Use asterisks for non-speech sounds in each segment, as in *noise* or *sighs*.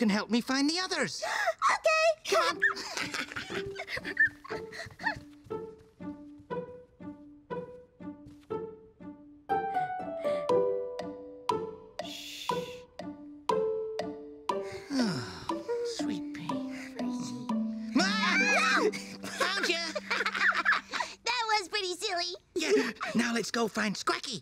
You can help me find the others. okay. Come on. Sweet pea. Ah! Found ya! *laughs* that was pretty silly. Yeah, now let's go find Squacky.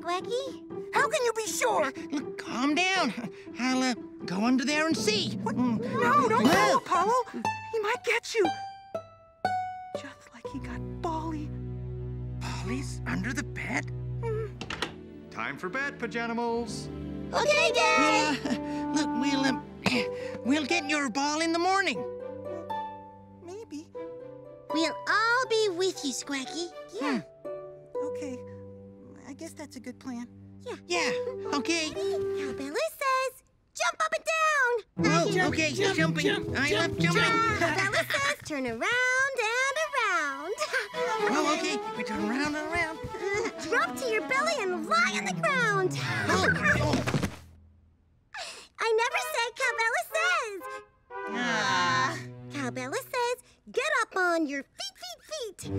Monsters, Squacky. How can you be sure? Look, calm down. I'll uh, go under there and see. Mm. No, don't go, Apollo. He might get you. Just like he got Bali. Polly's under the bed? Time for bed, pajanimals. Okay, Dad. Uh, *laughs* look, we'll um, *clears throat* we'll get your ball in the morning. Maybe. We'll all be with you, Squacky. Yeah. Okay. I guess that's a good plan. Yeah. Yeah, okay. Now Bella says, jump up and down. Oh, Uh, okay. jump, jumping. jump, I jump, love jumping. uh, Bella says, turn around and around. *laughs* Oh, okay. We turn around and around. *laughs* Drop to your belly and lie on the ground. Oh, oh. *laughs* I never said Cowbella says. Ah. Cowbella says, get up on your feet, feet, feet.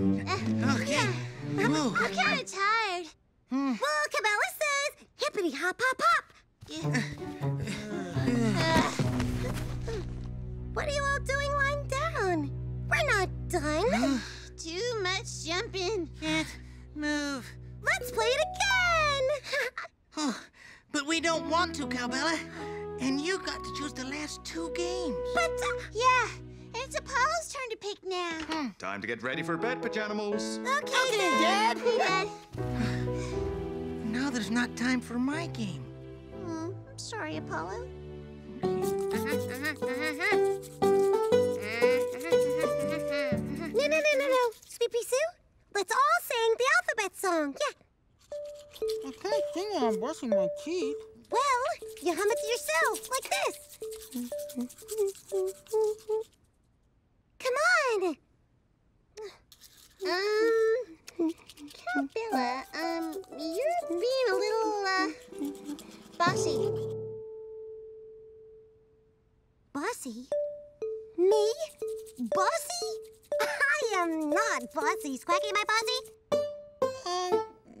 Okay. Whoa. I'm kind of tired. Hmm. Well, Cowbella says, hippity hop hop hop. *sighs* what are you all doing lying down? We're not done. *sighs* Too much jumping. Can't move. Let's play it again. *sighs* Oh, but we don't want to, Cowbella. And you got to choose the last two games. but, uh, yeah, it's Apollo's turn to pick now. Time to get ready for bed, pajanimals. Okay, Dad. *laughs* Dad. *laughs* Now there's not time for my game. I'm sorry, Apollo. No, no, no, no, no. Sweet Pea Sue, let's all sing the alphabet song. Yeah. I can't sing while I'm brushing my teeth. Well, you hum it to yourself, like this. Come on. Um, Cowbella, um, you're being a little, uh, bossy. Bossy? Me? Bossy? *laughs* I am not bossy. Squacky, am I bossy?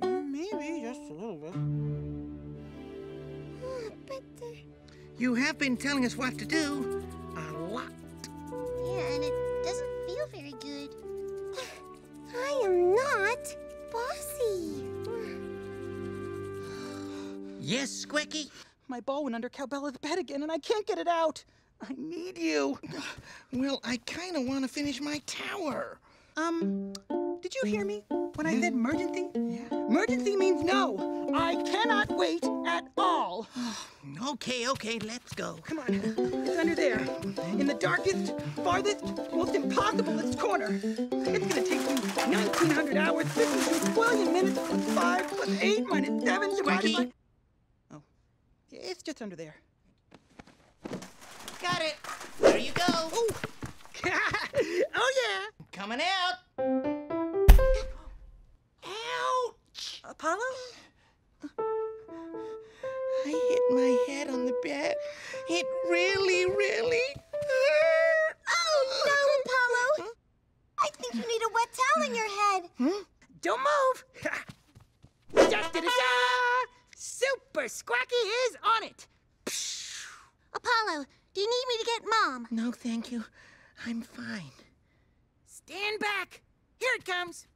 Um, maybe just a little bit. But, uh, You have been telling us what to do a lot. yeah, and it Yes, Squacky? My ball went under Cowbella's bed again, and I can't get it out. I need you. Well, I kind of want to finish my tower. Um, did you hear me when I said emergency? Yeah. Emergency means no. I cannot wait at all. *sighs* Okay, okay, let's go. Come on, it's under there, in the darkest, farthest, most impossiblest corner. It's gonna take you 1900 hours, 52 billion minutes, plus 5, plus 8, minus 7, divided by... It's just under there. Got it. There you go. *laughs* oh yeah. Coming out. Ouch. Apollo? I hit my head on the bed. It really, really hurt. Oh, no, Apollo. I think you need a wet towel in your head. Hmm? Don't move. Da -da -da Super Squacky is on it! Apollo, do you need me to get Mom? No, thank you. I'm fine. Stand back! Here it comes!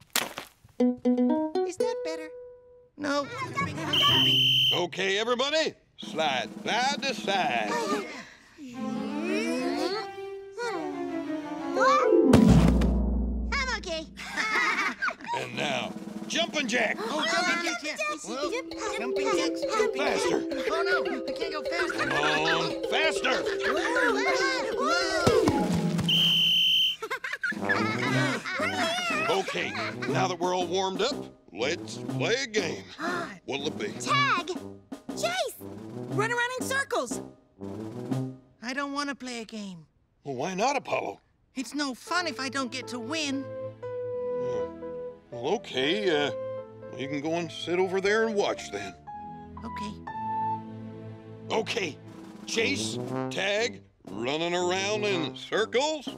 Is that better? No. okay, everybody. Slide, slide to side. I'm okay. and now, jumping jack. Oh, jumping oh, jacks, yeah. Whoa. Jumping jacks. Jumping Faster. Oh, no. I can't go faster. Come on, faster. Okay, now that we're all warmed up, let's play a game. *gasps* What'll it be? Tag! Chase! Run around in circles. I don't want to play a game. Well, why not, Apollo? It's no fun if I don't get to win. Well, okay, uh, you can go and sit over there and watch then. Okay. Okay, chase, tag, running around in circles.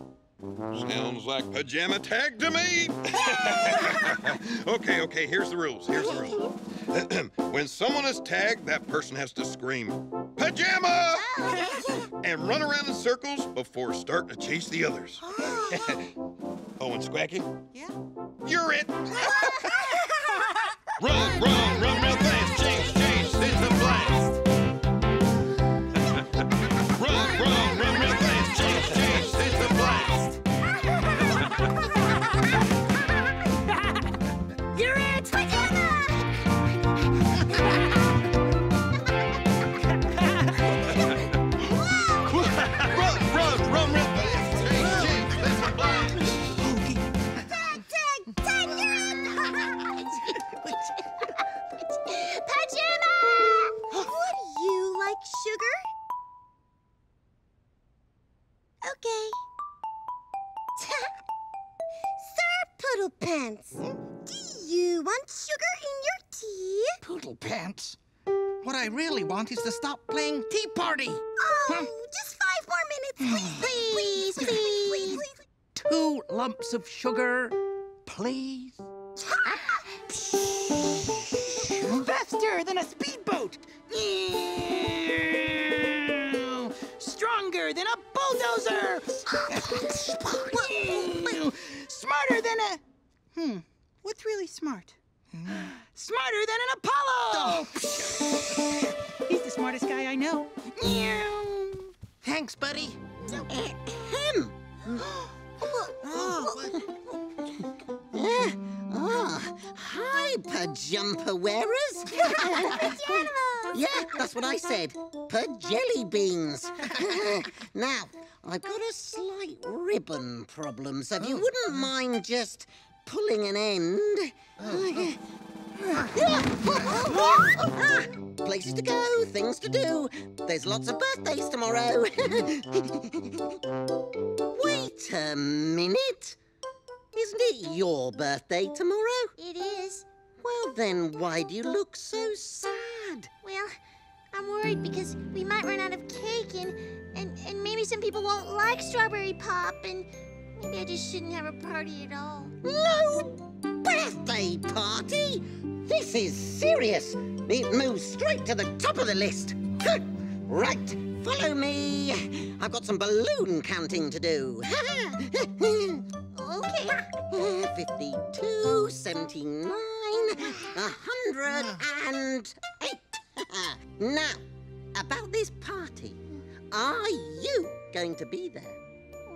Sounds like pajama tag to me. *laughs* okay, okay, here's the rules. Here's the rules. *clears throat* when someone is tagged, that person has to scream, Pajama! *laughs* and run around in circles before starting to chase the others. *laughs* oh, and Squacky, Yeah? you're it. *laughs* run, run, run real fast. Chase, I really want is to stop playing Tea Party. Oh, just five more minutes, please, *sighs* please, please, please. Two lumps of sugar, please. Faster than a speedboat. Stronger than a bulldozer. *laughs* Smarter than a. Hmm. What's really smart? *gasps* Smarter than an Apollo. *laughs* He's the smartest guy I know. Thanks, buddy. Him. *gasps* Oh, Oh, hi, pajumper wearers. *laughs* *laughs* yeah, that's what I said. Per jelly beans. now, I've got a slight ribbon problem, so if you oh. wouldn't mind just pulling an end. Places to go, things to do. There's lots of birthdays tomorrow. *laughs* Wait a minute. Isn't it your birthday tomorrow? It is. Well, then why do you look so sad? Well, I'm worried because we might run out of cake and, and, and maybe some people won't like strawberry pop and maybe I just shouldn't have a party at all. No birthday party? This is serious. It moves straight to the top of the list. Good. Right, follow me. I've got some balloon counting to do. *laughs* Okay. *laughs* 52, 79, 108. *laughs* now, about this party. Are you going to be there?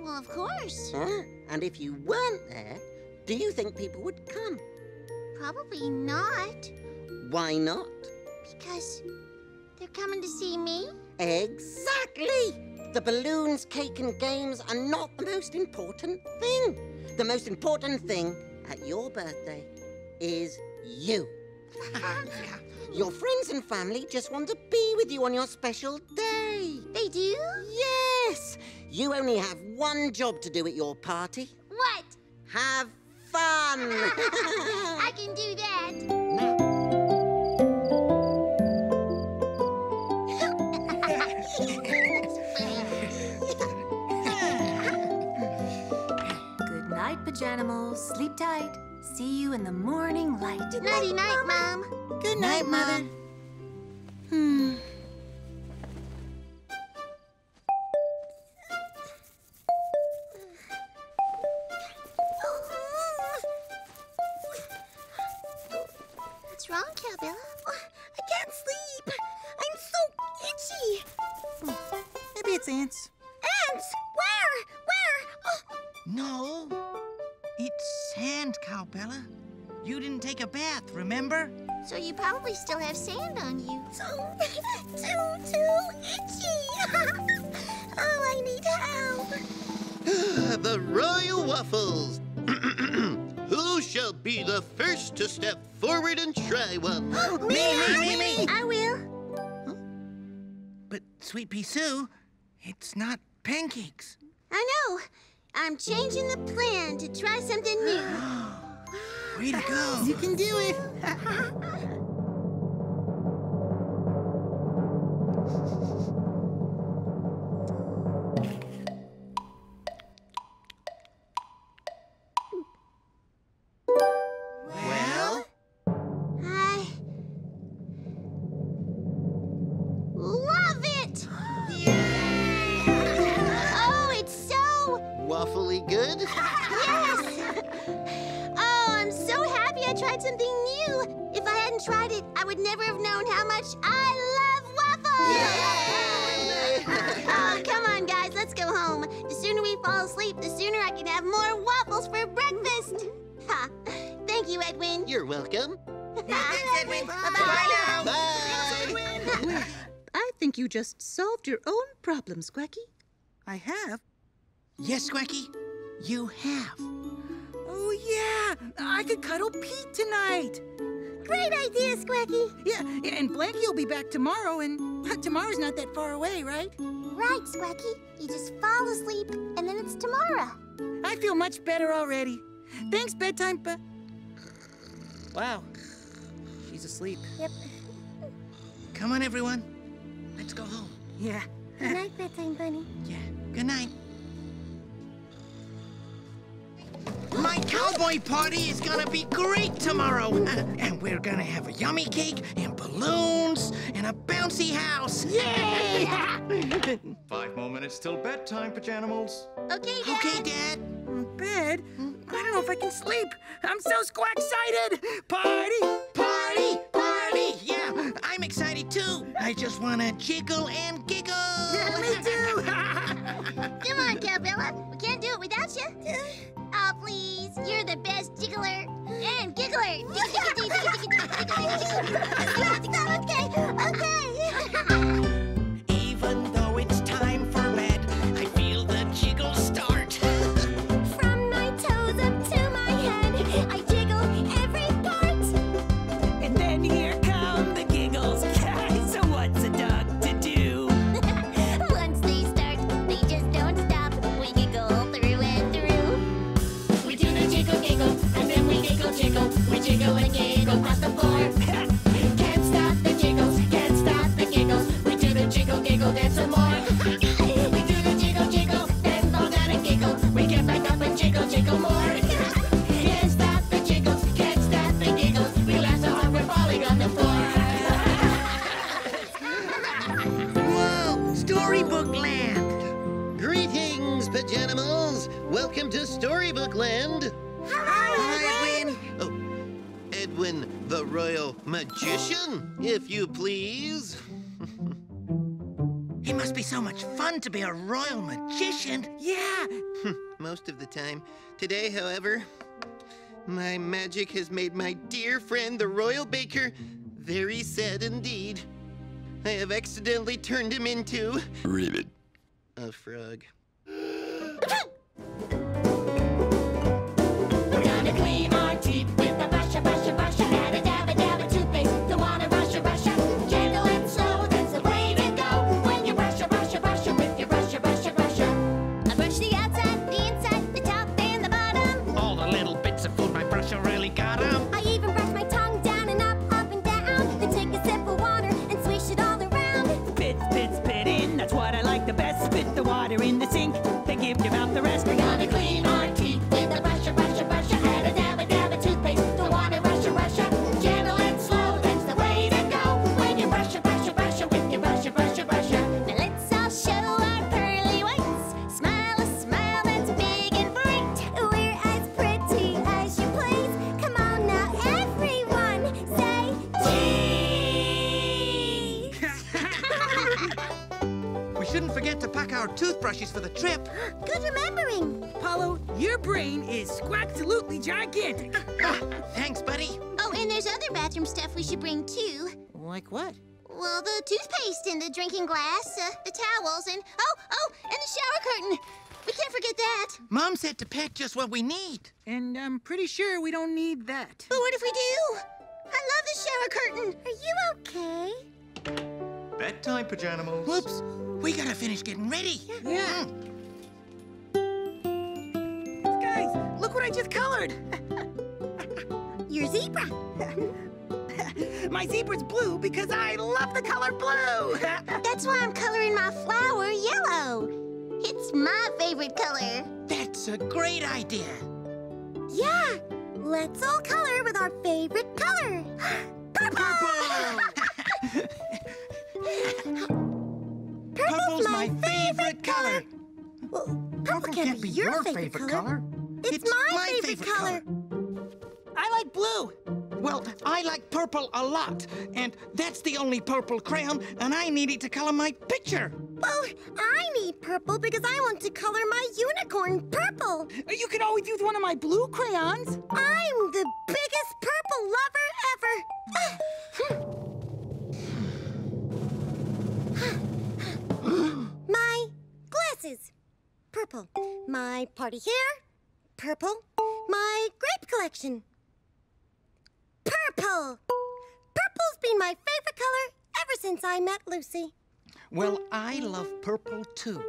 Well, of course. Huh? And if you weren't there, do you think people would come? Probably not. Why not? Because they're coming to see me. Exactly! The balloons, cake, and games are not the most important thing. The most important thing at your birthday is you. *laughs* Your friends and family just want to be with you on your special day. They do? Yes! You only have one job to do at your party What? have fun! *laughs* I can do that. Good night, Pajanimals. Sleep tight. See you in the morning light. Nighty night, Mom. Good night, Mother. Hmm. ants. Ants? Where? Where? Oh. No. It's sand, Cowbella. You didn't take a bath, remember? So you probably still have sand on you. *laughs* So, too, too itchy. *laughs* oh, I need help. *laughs* the Royal Waffles. *clears throat* Who shall be the first to step forward and try one? me, *gasps* me, me, me, me. I will. Huh? But Sweet Pea Sue, it's not pancakes. I know. I'm changing the plan to try something new. *gasps* Way to go. You can do it. *laughs* problem, Squacky. I have. Yes, Squacky, you have. Oh, yeah. I could cuddle Pete tonight. Great idea, Squacky. Yeah, yeah, and Blanky will be back tomorrow, and *laughs* tomorrow's not that far away, right? Right, Squacky. You just fall asleep, and then it's tomorrow. I feel much better already. Thanks, bedtime, but. Wow. She's asleep. Yep. Come on, everyone. Let's go home. Yeah. Good night, bedtime bunny. Yeah. Good night. My cowboy party is gonna be great tomorrow. *laughs* And we're gonna have a yummy cake and balloons and a bouncy house. Yay! *laughs* Five more minutes till bedtime, Pajanimals. Okay, Dad. okay, Dad. Bed? I don't know if I can sleep. I'm so squack excited. Party! Party! Too. I just wanna jiggle and giggle. Yeah, me too. Come on, Cowbella. We can't do it without you. Oh, please. You're the best jiggler and giggler. okay, okay. Greetings, Pajanimals. Welcome to Storybook Land. Hi, Edwin. Oh, Edwin, the Royal Magician, if you please. *laughs* It must be so much fun to be a royal magician. yeah. *laughs* Most of the time. Today, however, my magic has made my dear friend, the Royal Baker, very sad indeed. I have accidentally turned him into. Ribbit. A frog. かっこいい! Cheese. We shouldn't forget to pack our toothbrushes for the trip. *gasps* Good remembering. Apollo, your brain is squaxolutely gigantic. *laughs* Thanks, buddy. Oh, and there's other bathroom stuff we should bring too. like what? Well, the toothpaste and the drinking glass, uh, the towels, and oh, oh, and the shower curtain. We can't forget that. Mom said to pack just what we need. And I'm pretty sure we don't need that. But what if we do? I love the shower curtain. Are you okay? Bedtime pajanimals. Whoops. We gotta finish getting ready. Yeah. Guys, look what I just colored. *laughs* Your zebra. *laughs* My zebra's blue because I love the color blue. *laughs* That's why I'm coloring my flower yellow. It's my favorite color. That's a great idea. Yeah, let's all color with our favorite color. *gasps* Purple! Purple's my favorite color. Well, purple can't be your favorite color. It's my favorite color. I like blue. Well, I like purple a lot, and that's the only purple crayon, and I need it to color my picture. Well, I need purple because I want to color my unicorn purple. You could always use one of my blue crayons. I'm the biggest purple lover ever. Ah. Purple. My party hair, purple. My grape collection, purple. Purple's been my favorite color ever since I met Lucy. Well, I love purple too.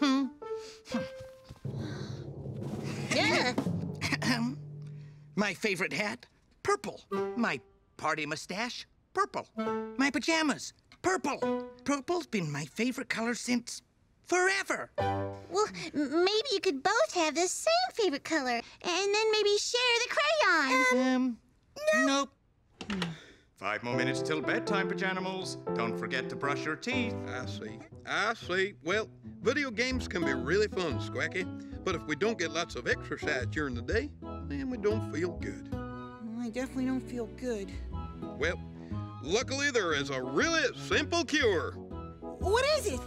Hmm. Yeah. *coughs* My favorite hat, purple. My party mustache, purple. My pajamas, purple. Purple's been my favorite color since forever. Well, maybe you could both have the same favorite color, and then maybe share the crayon. Um, No. nope. Five more minutes till bedtime, pajanimals. Don't forget to brush your teeth. I see. I see. Well, video games can be really fun, Squacky. But if we don't get lots of exercise during the day, then we don't feel good. I definitely don't feel good. Well, luckily there is a really simple cure. What is it?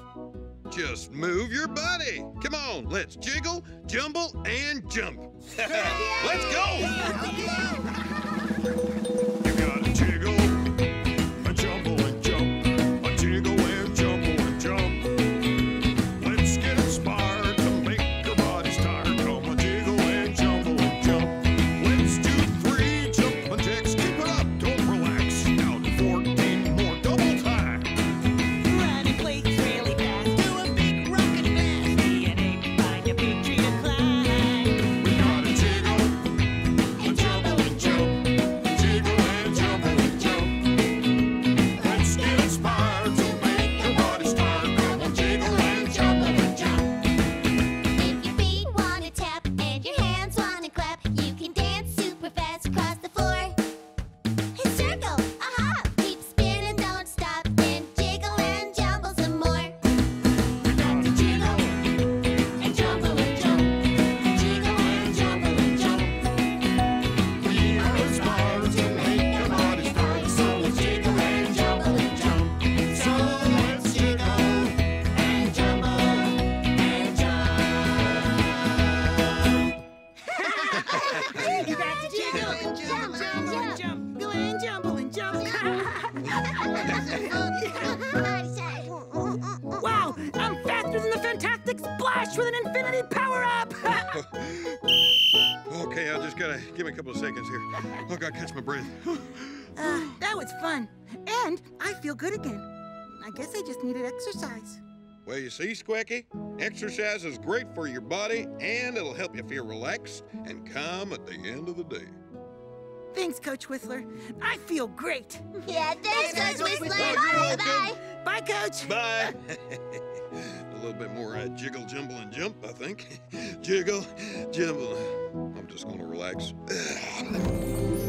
Just move your body. Come on, let's jiggle, jumble, and jump. *laughs* let's go! You gotta jiggle gotta catch my breath. *sighs* uh, that was fun, and I feel good again. I guess I just needed exercise. Well, you see, Squacky, exercise is great for your body and it'll help you feel relaxed and calm at the end of the day. Thanks, Coach Whistler. I feel great. Yeah, thanks, Coach Whistler. Bye, Bye. Bye, Coach. Bye. *laughs* a little bit more uh, jiggle, jumble, and jump, I think. *laughs* jiggle, jumble. I'm just gonna relax. *sighs* *laughs*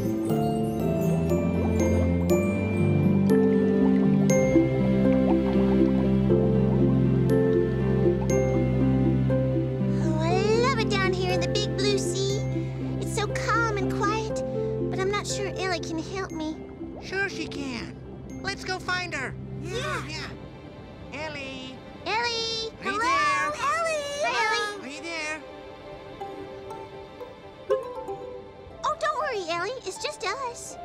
Lila can help me. Sure she can. Let's go find her. Yeah. Yeah. Ellie. Ellie. Are Hello, there? Ellie. Hi, Ellie. Are you there? Oh, don't worry, Ellie. It's just us.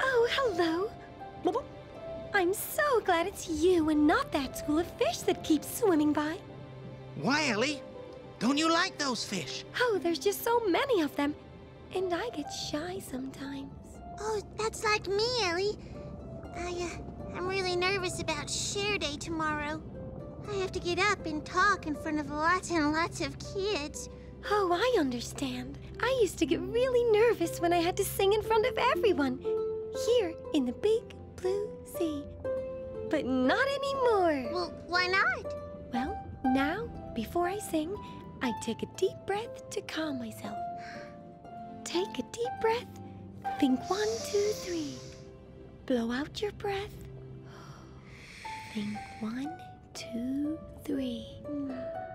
Oh, hello. I'm so glad it's you and not that school of fish that keeps swimming by. Why, Ellie? Don't you like those fish? Oh, there's just so many of them. And I get shy sometimes. Oh, that's like me, Ellie. I, uh, I'm really nervous about share day tomorrow. I have to get up and talk in front of lots and lots of kids. Oh, I understand. I used to get really nervous when I had to sing in front of everyone. Here in the big blue sea. But not anymore. Well, why not? Well, now, before I sing, I take a deep breath to calm myself. Take a deep breath. Think one, two, three. Blow out your breath. Think one, two, three.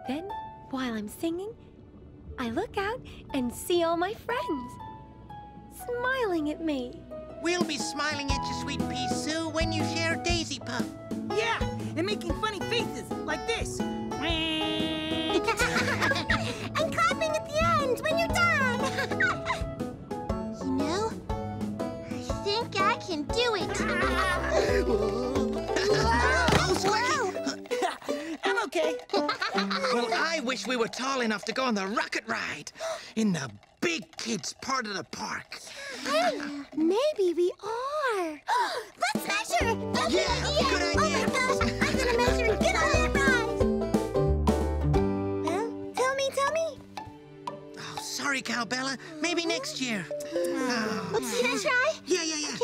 Then, while I'm singing, I look out and see all my friends smiling at me. We'll be smiling at you, Sweet Pea Sue, when you share Daisy Puff. Yeah, and making funny faces like this. *laughs* do it. *laughs* I'm okay. Well, I wish we were tall enough to go on the rocket ride in the big kids part of the park. Hey, maybe we are. *gasps* Let's measure. That's Yeah, idea. good Oh my gosh, I'm gonna measure sorry, Cowbella. Maybe next year. Oh. Ah. Can I try? Yeah, yeah, yeah.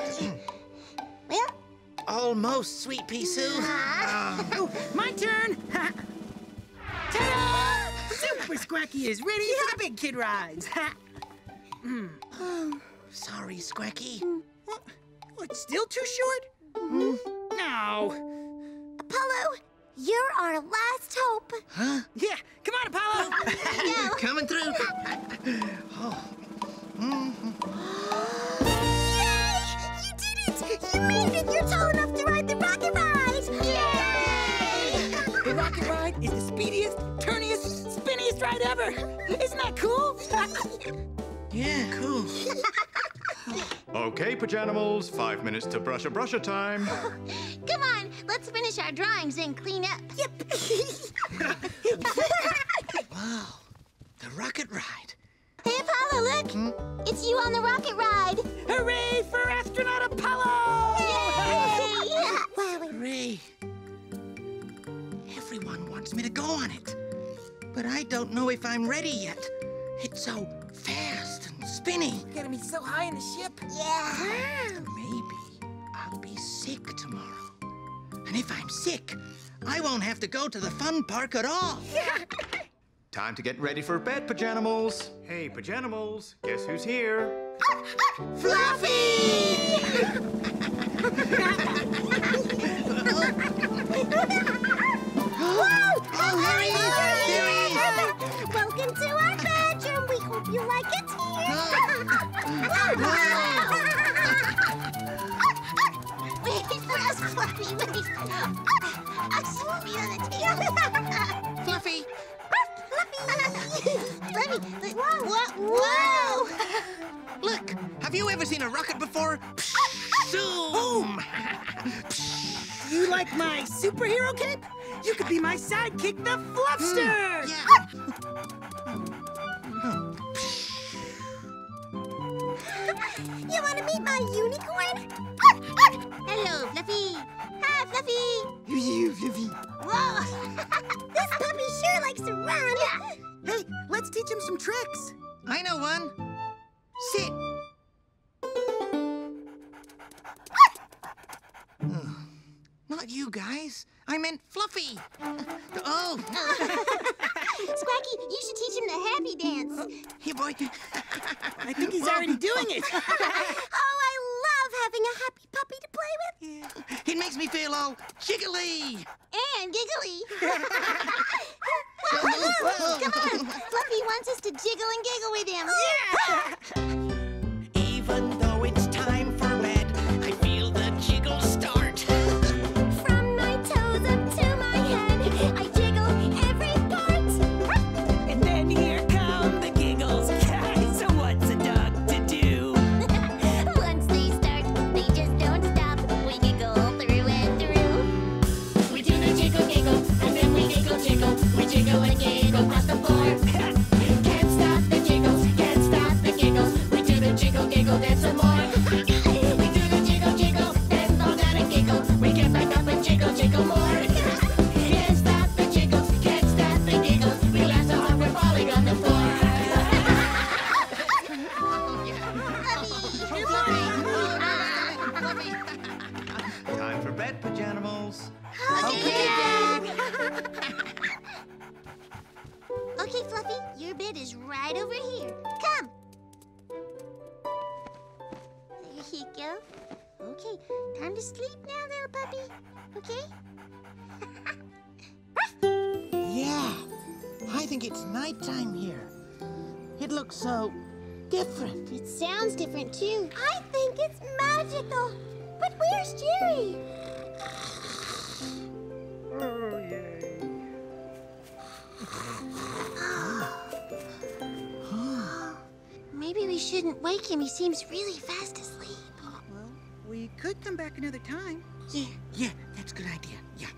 Okay. *laughs* well, Almost, Sweet Pea Sue. Oh. Oh, my turn. *laughs* Ta-da! Super Squacky is ready for the big kid rides. *laughs* *sighs* Sorry, Squacky. What? It's still too short? Hmm. No. Apollo, you're our last hope. Huh? Yeah, come on, Apollo. *laughs* Go. Coming through. *gasps* Oh. Mm-hmm. Yay! You did it! You made it! You're tall enough to ride the rocket ride! Yay! The rocket ride is the speediest, turniest, spinniest ride ever. Isn't that cool? *laughs* Yeah, cool. *laughs* Okay, Pajanimals, five minutes to brusha brusha time. *laughs* Come on, let's finish our drawings and clean up. Yep. *laughs* Wow. The rocket ride. hey, Apollo, look! Hmm? It's you on the rocket ride! Hooray for astronaut Apollo! Yay! Wow, Hooray. Everyone wants me to go on it. But I don't know if I'm ready yet. It's so fast and spinny. Gonna be so high in the ship. yeah! Maybe I'll be sick tomorrow. And if I'm sick, I won't have to go to the fun park at all. *laughs* Time to get ready for bed, Pajanimals. Hey, Pajanimals, guess who's here? Fluffy! *laughs* *laughs* Oh, there you like it here. Wait for us, Fluffy. Wait. I'll swoop on the tail. Fluffy! Let me. Whoa! Whoa! Look, have you ever seen a rocket before? Zoom! You like my superhero cape? You could be my sidekick, the hmm, Fluffster! Yeah. You want to meet my unicorn? Hello, Fluffy. Hi, Fluffy. You, Fluffy. Whoa! *laughs* this puppy sure likes to run. Hey, let's teach him some tricks. I know one. Sit. Ah! Not you guys. I meant Fluffy. Oh, *laughs* Squacky, you should teach him the happy dance. here, boy. I think he's already doing it. *laughs* oh, I love having a happy puppy to play with. It makes me feel all jiggly. And giggly. *laughs* Whoa, come on. Fluffy wants us to jiggle and giggle with him. Yeah! Him. He seems really fast asleep. Well, we could come back another time. Yeah. Yeah, that's a good idea. Yeah.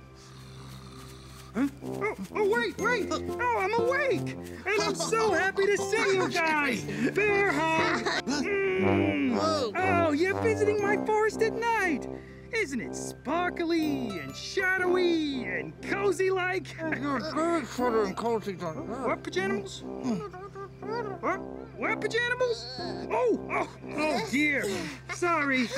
Huh? Oh, oh, wait, wait! Oh, I'm awake! And I'm so happy to see you guys! Bear hug! Mm. Oh, you're visiting my forest at night! Isn't it sparkly and shadowy and cozy like? You're Very sort and cozy. What pajanimals? What? What pajanimals? Oh, oh, oh dear. Sorry,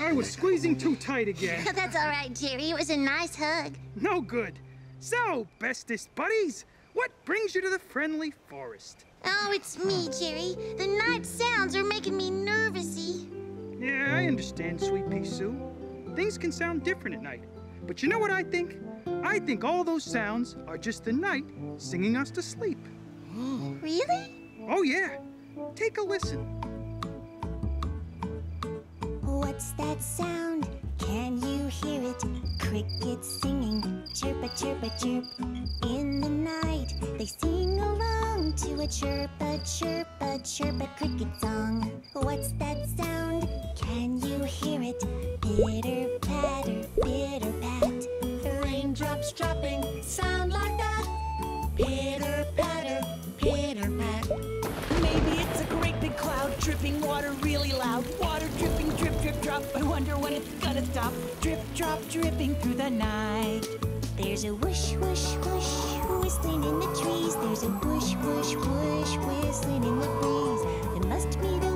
I was squeezing too tight again. *laughs* That's all right, Jerry. It was a nice hug. No good. So, bestest buddies, what brings you to the friendly forest? Oh, it's me, Jerry. The night sounds are making me nervousy. Yeah, I understand, Sweet Pea Sue. Things can sound different at night. But you know what I think? I think all those sounds are just the night singing us to sleep. *gasps* Really? Oh, yeah. Take a listen. What's that sound? Can you hear it? Crickets singing, chirp a chirp a chirp. In the night, they sing along to a chirp a chirp a chirp a cricket song. What's that sound? Can you hear it? Pitter patter, pitter pat. Raindrops dropping, I wonder when it's gonna stop. Drip, drop, dripping through the night. There's a whoosh, whoosh, whoosh, whistling in the trees. There's a whoosh, whoosh, whoosh, whistling in the breeze. It must be the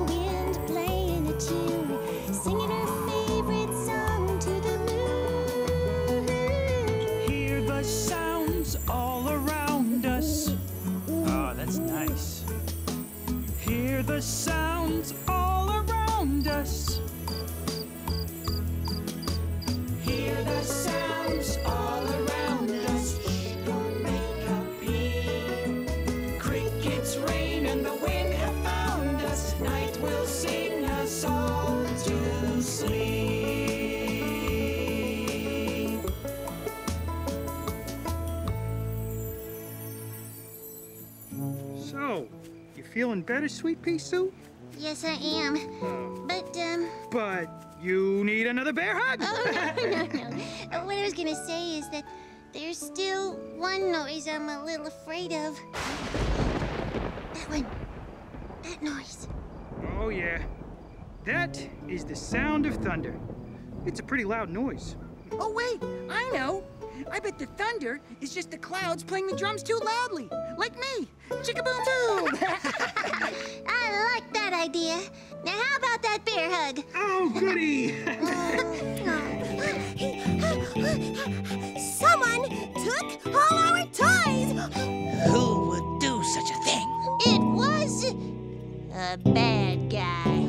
feeling better, Sweet Pea Sue? Yes, I am. But, um, But you need another bear hug? oh, no, no, no. What I was gonna say is that there's still one noise I'm a little afraid of. That one. That noise. Oh, yeah. That is the sound of thunder. It's a pretty loud noise. Oh, wait, I know. I bet the thunder is just the clouds playing the drums too loudly, like me. Chicka boom boom. I like that idea. Now, how about that bear hug? Oh, goody! *laughs* Someone took all our toys! Who would do such a thing? It was a bad guy.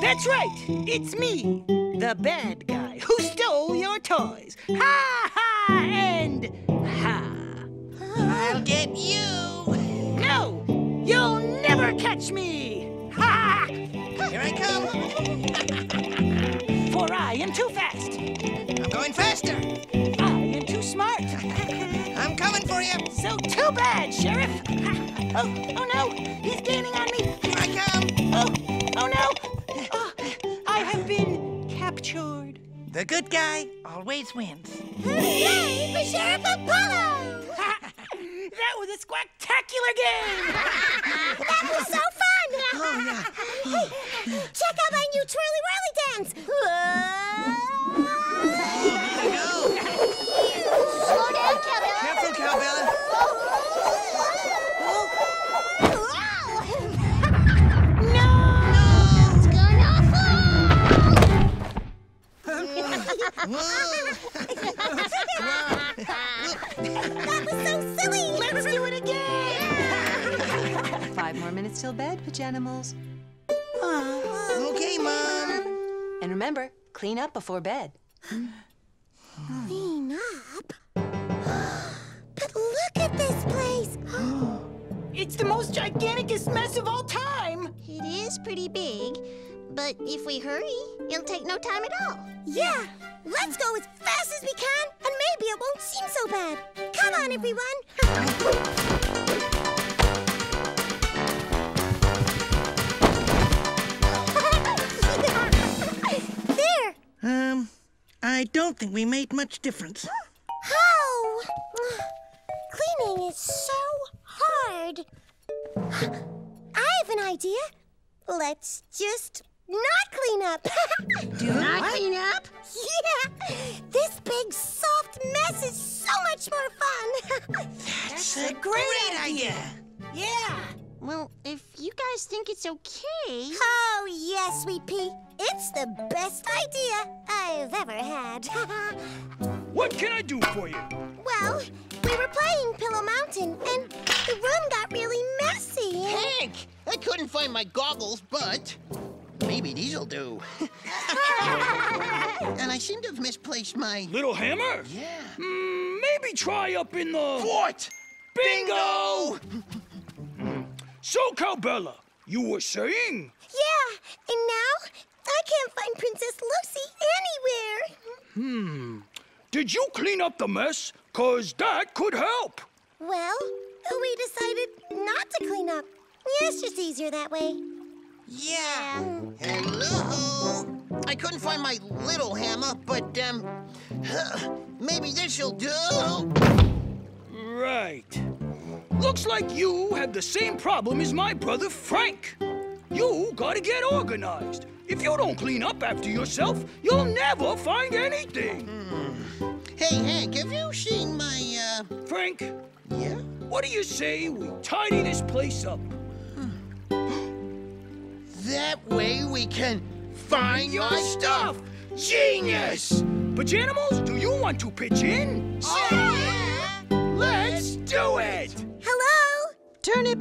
That's right. It's me, the bad guy who stole your toys. Ha ha and ha. I'll get you. No, you'll never catch me. Ha! Here I come. For I am too fast. I'm going faster. I am too smart. *laughs* I'm coming for you. So too bad, Sheriff. *laughs* Oh, oh no, he's gaining on me. Here I come. Oh, oh no. Oh, I have been captured. The good guy always wins. Yay for Sheriff Apollo! *laughs* That was a spectacular game. *laughs* that was so fun! Oh, yeah. Hey, *laughs* check out my new twirly whirly dance! Go. That was so silly! Let's do it again. Five more minutes till bed, Pajanimals. Uh-huh. Okay, Mom. And remember, clean up before bed. Clean up? *gasps* but look at this place! *gasps* It's the most giganticest mess of all time! It is pretty big, but if we hurry, it'll take no time at all. Yeah, let's go as fast as we can, and maybe it won't seem so bad. Come on, everyone. *laughs* there! Um, I don't think we made much difference. How? Cleaning is so hard. I have an idea. Let's just not clean up. *laughs* Do not clean up? Yeah! This big, soft mess is so much more fun. *laughs* That's a great idea. Yeah! well, if you guys think it's okay. Oh, yes, Sweet Pea. It's the best idea I've ever had. *laughs* What can I do for you? well, we were playing Pillow Mountain, and the room got really messy. Hank! I couldn't find my goggles, but maybe these'll do. *laughs* and I seem to have misplaced my. Little hammer? Yeah. Mm, maybe try up in the. Fort! Bingo! so, Cowbella, you were saying? Yeah, and now I can't find Princess Lucy anywhere. Hmm. Did you clean up the mess? Cause that could help. Well, we decided not to clean up. Yeah, it's just easier that way. Yeah. Hello. I couldn't find my little hammer, but um, maybe this'll do. Right. Looks like you have the same problem as my brother Frank. You gotta get organized. If you don't clean up after yourself, you'll never find anything. Hey, Hank, have you seen my uh? Frank, Yeah. what do you say we tidy this place up? That way we can find your stuff. Genius! Pajanimals, do you want to pitch in? Yeah. Let's do it! Hello? Turnip!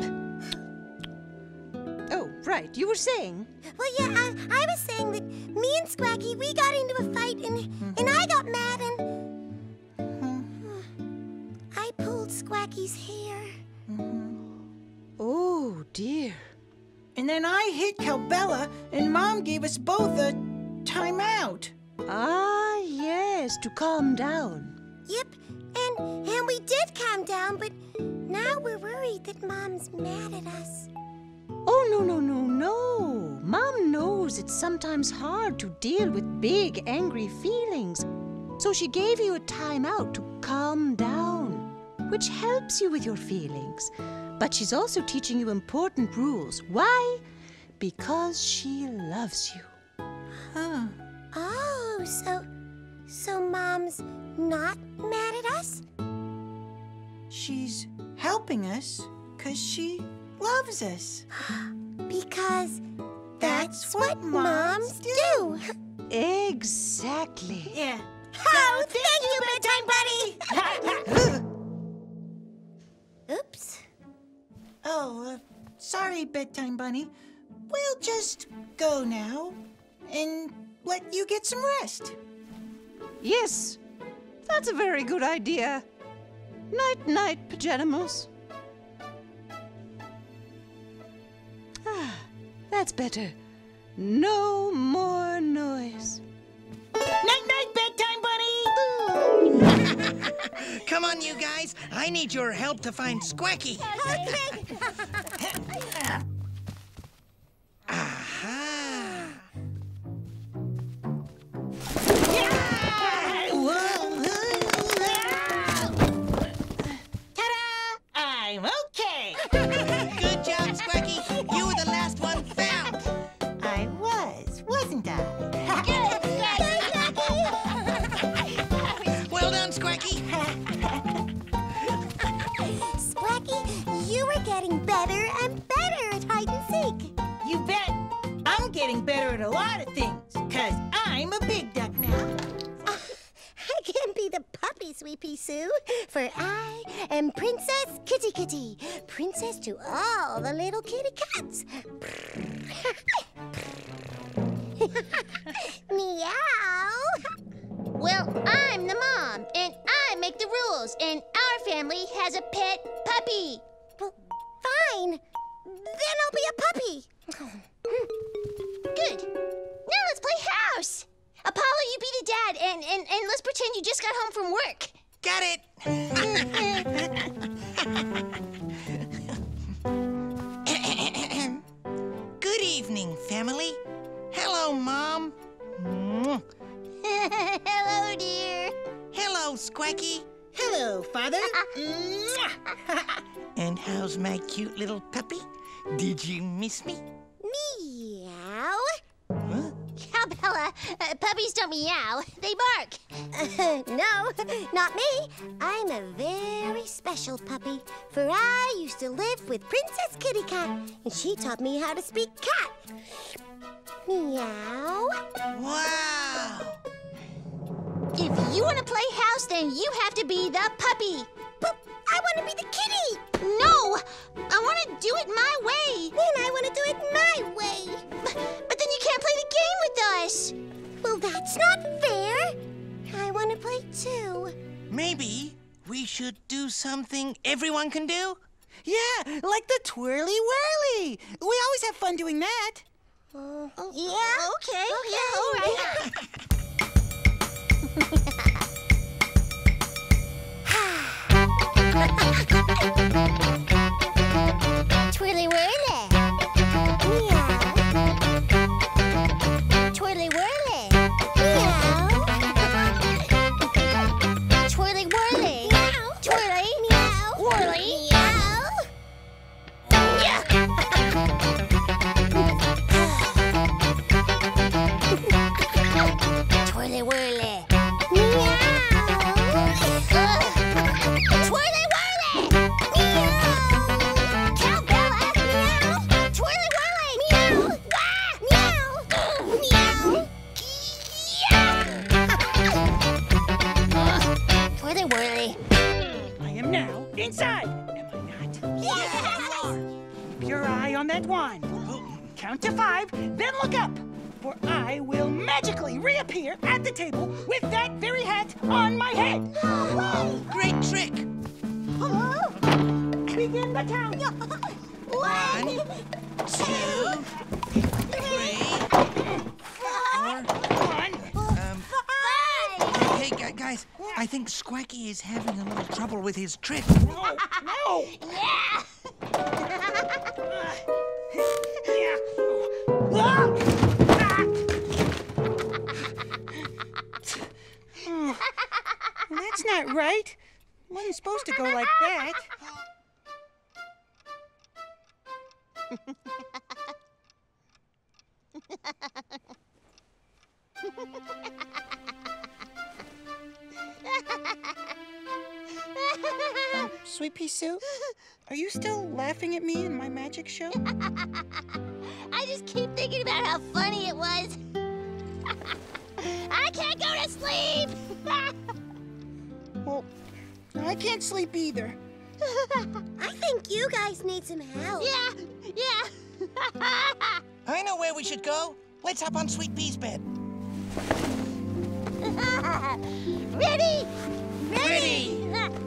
Oh, right, you were saying. Well, yeah, I, I was saying that me and Squacky, we got into a fight, and, and I got mad, and... Mm-hmm. I pulled Squacky's hair. Mm-hmm. Oh, dear. And then I hit Cowbella, and Mom gave us both a timeout. Ah, yes, to calm down. Yep, and, and we did calm down, but now we're worried that Mom's mad at us. Oh, no, no, no, no. Mom knows it's sometimes hard to deal with big, angry feelings. So she gave you a timeout to calm down, which helps you with your feelings. But she's also teaching you important rules. Why? Because she loves you. Huh. Oh, so... so Mom's not mad at us? She's helping us because she loves us. *gasps* Because that's what moms do. *laughs* Exactly. Yeah. Oh, thank you, bedtime buddy! *laughs* Oops. Oh, uh, sorry, bedtime bunny. We'll just go now and let you get some rest. Yes, that's a very good idea. Night, night, pajamas. Ah, that's better. No more noise. Night, night, bedtime bunny! Come on, you guys. I need your help to find Squacky. Aha! Ta-da! I'm okay. *laughs* Good job, Squacky. You were the last one I'm a big duck now. I can't be the puppy, Sweet Pea, Sue, for I am Princess Kitty Kitty, princess to all the little kitty cats. *laughs* Meow. Well, I'm the mom, and I make the rules, and our family has a pet puppy. Well, fine. Then I'll be a puppy. *laughs* Good. Now let's play house. Apollo, you be the dad, and, and, and let's pretend you just got home from work. Got it. Good evening, family. Hello, Mom. Hello, dear. Hello, Squacky. Hello, Father. Uh-uh. And how's my cute little puppy? Did you miss me? Meow. Cowbella, uh, puppies don't meow, they bark. *laughs* no, not me. I'm a very special puppy, for I used to live with Princess Kitty Cat, and she taught me how to speak cat. Meow. Wow. If you want to play house, then you have to be the puppy. But I want to be the kitty. No, I want to do it my way. And I want to do it my way. But, but then you can't play the game with us. Well, that's not fair. I want to play too. Maybe we should do something everyone can do? Yeah, like the twirly whirly. We always have fun doing that. Oh, oh, oh, yeah. Okay. Yeah. All right. *laughs* Twirly whirly. Are you still laughing at me in my magic show? *laughs* I just keep thinking about how funny it was. *laughs* I can't go to sleep. *laughs* Well, I can't sleep either. I think you guys need some help. Yeah, yeah. I know where we should go. Let's hop on Sweet Pea's bed. Ready? Ready.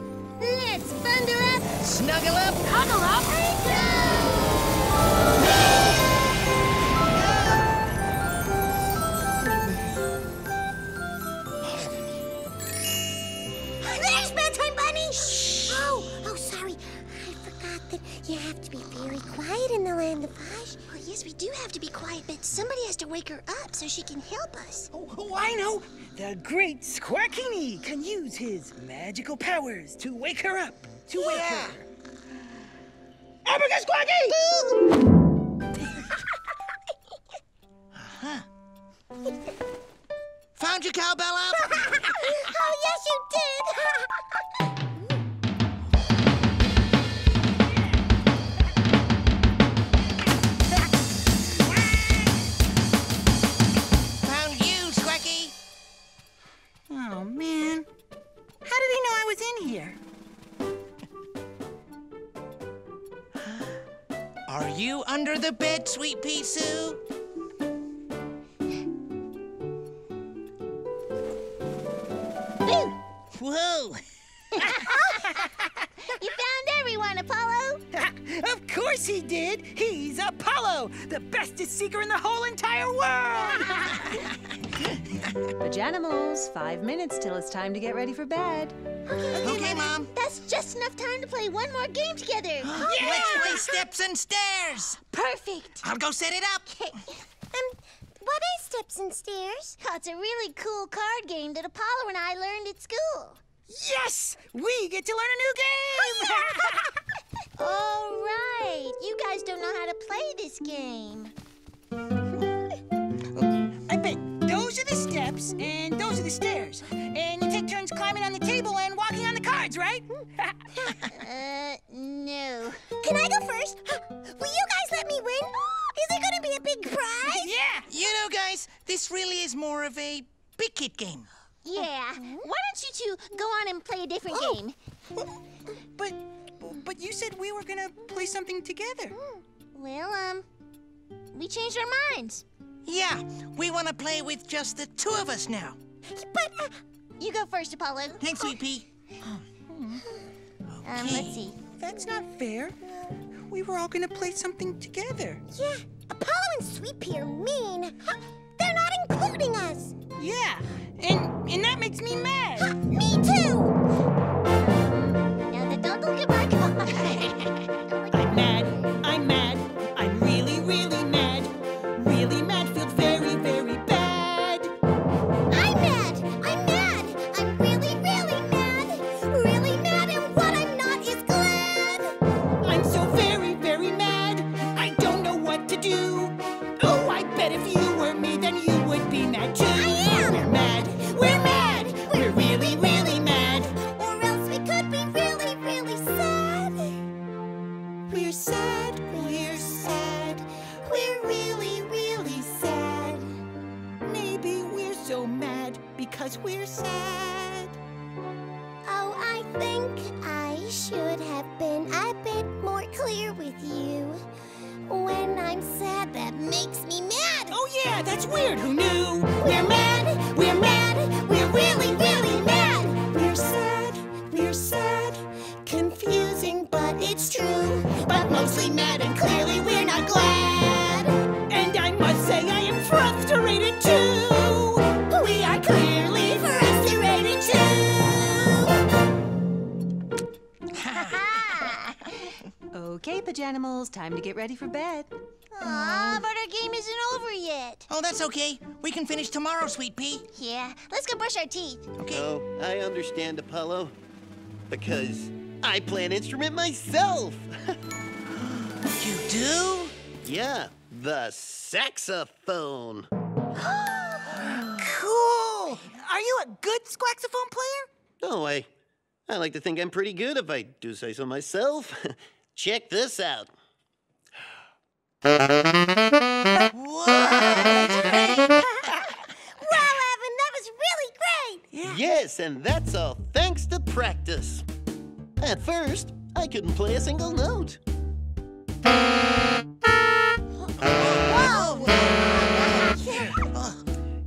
Let's bundle up. Snuggle up. Cuddle up. And go. There's that you have to be very quiet in the land of Hush. Well, yes, we do have to be quiet, but somebody has to wake her up so she can help us. Oh, oh, I know. The great Squarkini can use his magical powers to wake her up. To wake her. Abigail Squacky! Uh-huh. Found you, Cowbella. *laughs* oh, yes, you did. *laughs* Oh, man. How did he know I was in here? Are you under the bed, sweet pea Sue? Whoa! *laughs* you found it? Everyone, Apollo. *laughs* of course he did. He's Apollo, the bestest seeker in the whole entire world. Pajanimals, five minutes till it's time to get ready for bed. Okay, Mom. That's just enough time to play one more game together. *gasps* yeah! Let's play steps and stairs. *gasps* Perfect. I'll go set it up. Um, what is Steps and Stairs? Oh, it's a really cool card game that Apollo and I learned at school. Yes, we get to learn a new game. *laughs* All right. You guys don't know how to play this game. I bet those are the steps and those are the stairs. And you take turns climbing on the table and walking on the cards, right? *laughs* Uh, no. Can I go first? *gasps* Will you guys let me win? *gasps* Is it gonna be a big prize? yeah. You know, guys, this really is more of a big kid game. Yeah. Why don't you two go on and play a different game? *laughs* But but you said we were gonna play something together. Well, um, we changed our minds. Yeah, we want to play with just the two of us now. But uh, you go first, Apollo. Thanks, Sweet Pea. Um, let's see. That's not fair. We were all gonna play something together. Yeah, Apollo and Sweet Pea are mean. They're not including us. Yeah, and and that makes me mad. Huh, *gasps* Me too. Now, don't look at my time to get ready for bed. Aw, but our game isn't over yet. Oh, that's okay. We can finish tomorrow, Sweet Pea. Yeah, let's go brush our teeth. Okay. Oh, I understand, Apollo. Because I play an instrument myself. You do? yeah, the saxophone. *gasps* Cool. Are you a good saxophone player? No, I, I like to think I'm pretty good if I do say so myself. *laughs* Check this out. Wow, Evan, that was really great. Yes, and that's all thanks to practice. At first, I couldn't play a single note. Whoa.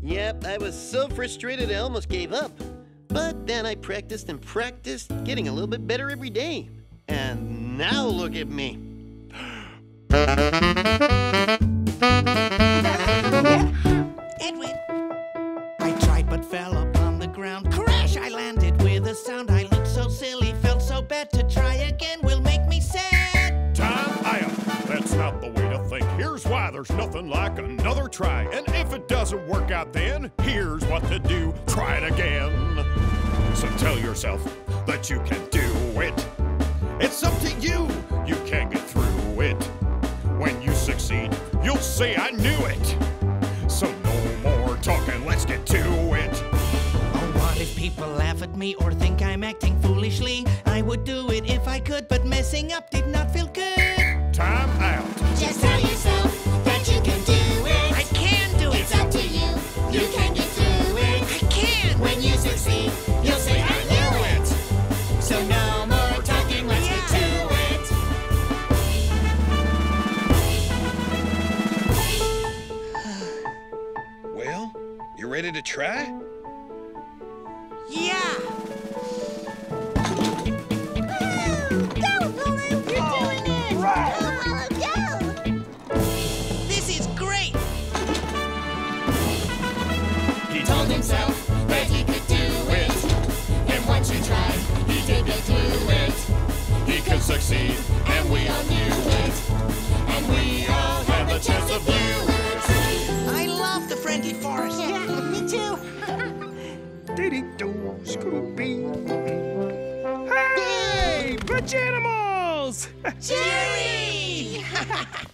Yep, I was so frustrated I almost gave up. But then I practiced and practiced, getting a little bit better every day. And now look at me. Edwin. I tried but fell upon the ground. Crash! I landed with a sound. I looked so silly, felt so bad. To try again will make me sad. Time out. That's not the way to think. Here's why there's nothing like another try. And if it doesn't work out then, here's what to do. Try it again. So tell yourself that you can do it. It's up to you. You can get through it. When you succeed, you'll say I knew it. So no more talking, let's get to it. Oh, what if people laugh at me or think I'm acting foolishly? I would do it if I could, but messing up did not feel good. Time out. Just tell yourself ready to try? Yeah! Go, Baloo! You're doing it! Go, Baloo, go! This is great! He told himself that he could do it. And once he tried, he did get through it. He could succeed, and we all knew it. And we all had the chance to Diddy-do, Scooby. Hey, Pajanimals! Jerry!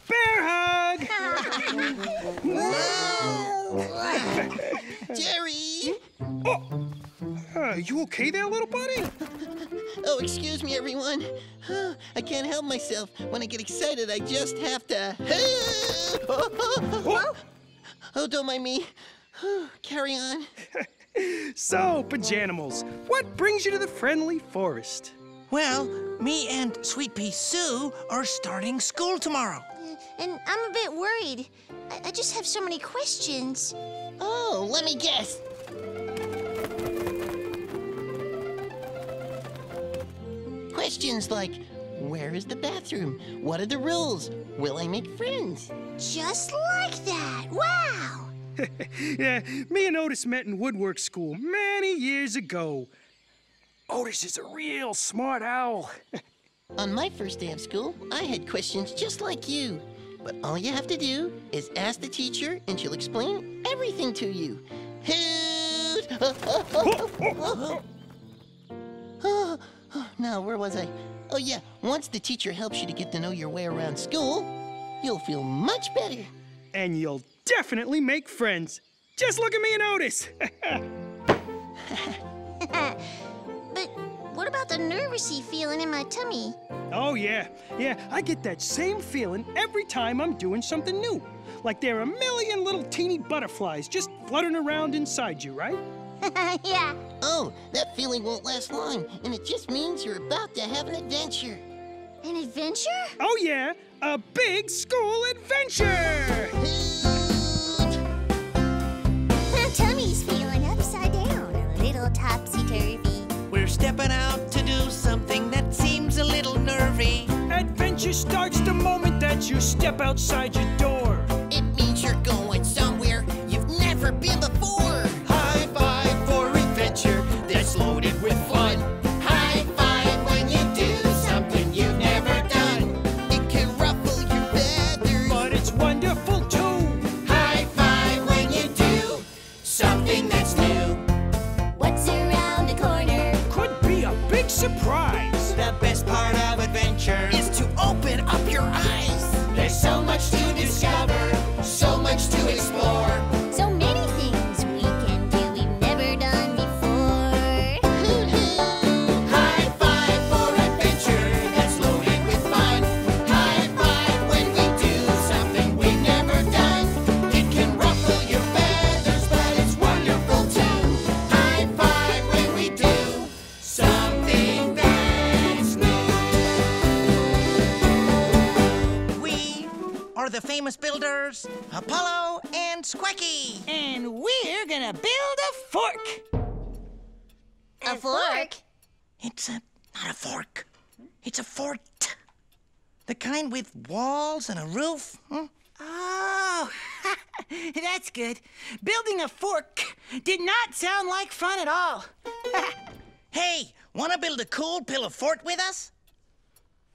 Bear hug! Jerry! Uh, you okay there, little buddy? Oh, excuse me, everyone. I can't help myself. When I get excited, I just have to. *laughs* Oh, don't mind me. Carry on. *laughs* So, Pajanimals, what brings you to the friendly forest? Well, me and Sweet Pea Sue are starting school tomorrow. Mm, and I'm a bit worried. I, I just have so many questions. Oh, let me guess. Questions like Where is the bathroom? What are the rules? Will I make friends? Just like that. Wow. *laughs* yeah, me and Otis met in woodwork school many years ago. Otis is a real smart owl. *laughs* On my first day of school, I had questions just like you. But all you have to do is ask the teacher, and she'll explain everything to you. Hoot! *laughs* Oh, now, where was I? Oh, yeah. Once the teacher helps you to get to know your way around school, you'll feel much better. And you'll definitely make friends. Just look at me and Otis. *laughs* *laughs* But what about the nervousy feeling in my tummy? oh, yeah. Yeah, I get that same feeling every time I'm doing something new. Like there are a million little teeny butterflies just fluttering around inside you, right? *laughs* yeah. Oh, that feeling won't last long, and it just means you're about to have an adventure. An adventure? Oh, yeah. A big school adventure! Stepping out to do something that seems a little nervy. Adventure starts the moment that you step outside your door. A fork? It's a not a fork. It's a fort. The kind with walls and a roof. Hmm? Oh, *laughs* that's good. Building a fork did not sound like fun at all. *laughs* Hey, wanna build a cool pillow fort with us?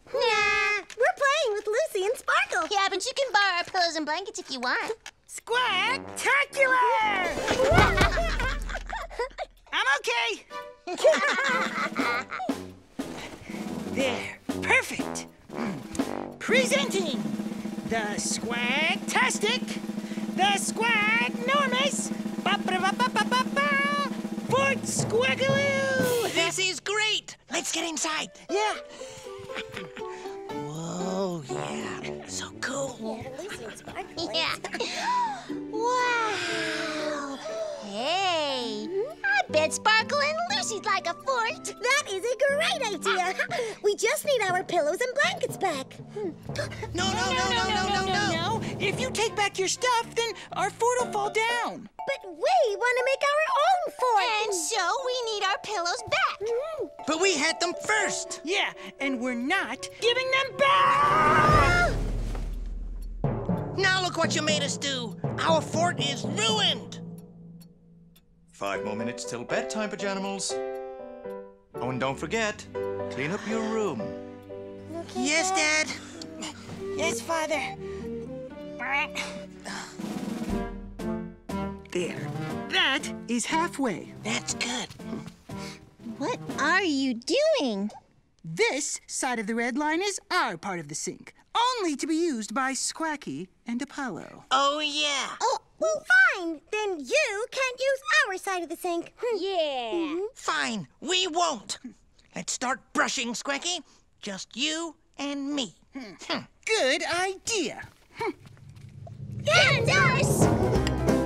Nah, we're playing with Lucy and Sparkle. Yeah, but you can borrow our pillows and blankets if you want. Squawktacular! *laughs* I'm okay. *laughs* there, perfect. Presenting the Squagtastic, the Squagnormous, Fort Squaggaloo! This is great. Let's get inside. Yeah. Whoa, yeah. So cool. Yeah. *laughs* *laughs* wow. Hey, I bet Sparkle and Lucy she's like a fort. That is a great idea. *laughs* we just need our pillows and blankets back. Hmm. No, no, no, no, no, no, no. If you take back your stuff, then our fort will fall down. But we want to make our own fort. And so we need our pillows back. But we had them first. Yeah, and we're not giving them *gasps* back! Now look what you made us do. Our fort is ruined. Five more minutes till bedtime, Pajanimals. Oh, and don't forget, clean up your room. Yes, Dad. Yes, Father. There. That is halfway. That's good. What are you doing? This side of the red line is our part of the sink, only to be used by Squacky and Apollo. Oh, yeah. Oh, well, fine. Then you can't use our side of the sink. Hmm. *laughs* Yeah. Fine, we won't. Let's start brushing, Squacky. Just you and me. Hmm. Good idea. And us.